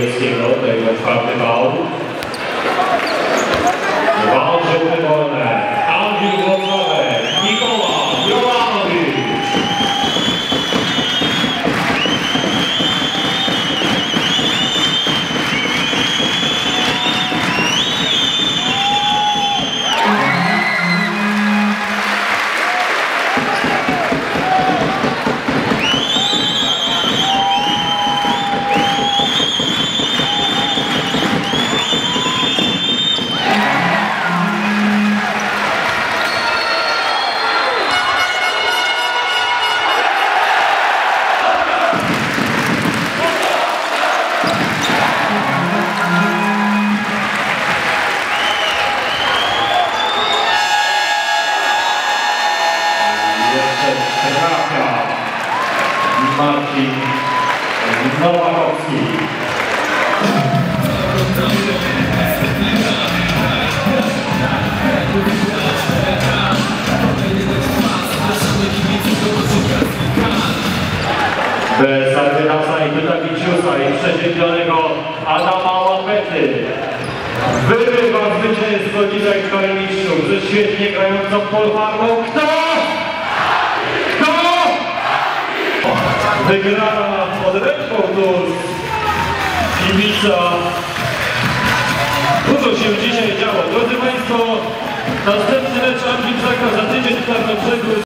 15 year old, they will probably Trafia Marcin Nowakowski. Bez Ardynasa i Pytawiciusa i przeziębionego Adama Łapety. Wyrywa zwycięstwo dzisiaj w Korenicznu ze świetnie grającą polfarmą. Kto? Kto? Wygrana od Redfordu Kibica. Dużo się dzisiaj działo. Drodzy Państwo, następny mecz Arbitraka za tydzień w Tarnobrzegu.